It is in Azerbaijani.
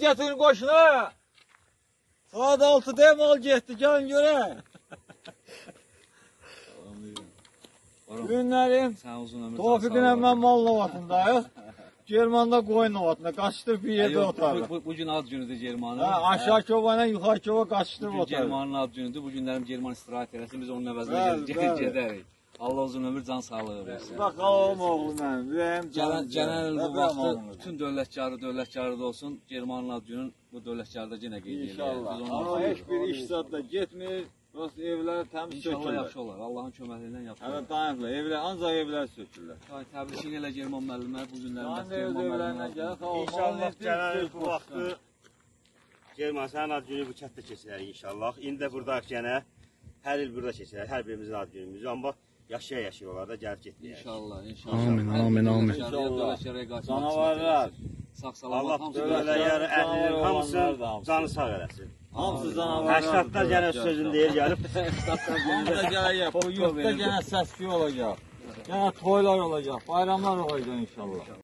getirin koşuna. Saat 6'da mal gitti gelin göre. Günlerim Sağ olsun ömür. Tofiqin hemen mal novatındayız. Germanda koyun novatında kaçtır bir yerde otardı. Bu, bu gün ad günüdür Germanın. Ha, aşağı kova ile yukarı kova Bugün otardı. Germanın ad günüdür. Bu günlərim German istirahət eləsin. Biz onun əvəzinə gedərik. Allah uzun ömür, can sağlığı versin. Bakalım oğlum benim. Benim Gələn gələn il bu vaxtı bütün dövlətkarı dövlətkarı da olsun. Germanın ad günün bu dövlətkarda yenə qeyd edilir. İnşallah. Onu hiç bir iş zatla gitmir. Burası evler temiz İnşallah sökürler. yaxşı olar. Allahın köməkliyindən yaxşı olar. Evet dayanıklı. Evler ancak evler sökürler. Ay, Təbrik elə German müəllimə bu günlərdə öz evlerine gel. İnşallah gələn bu vaxtı German sənin ad günü bu kənddə keçirərik inşallah. İndi də buradayıq gənə. Hər il burada keçirərik, hər birimizin ad günümüzü. Amma yaşaya-yaşaya olar da gəlib getməyək. İnşallah, inşallah. Amin, amin, amin. Canavarlar. Sağ salamat Allah canavar əhlinin olanlar hamısı da hamısı. canı sağ eləsin. Hamısı canavarlar. Həştatlar gənə öz sözün deyir gəlib. Da gelecek. Bu yurtta gene seski olacak. Gene toylar olacak. Bayramlar olacak inşallah.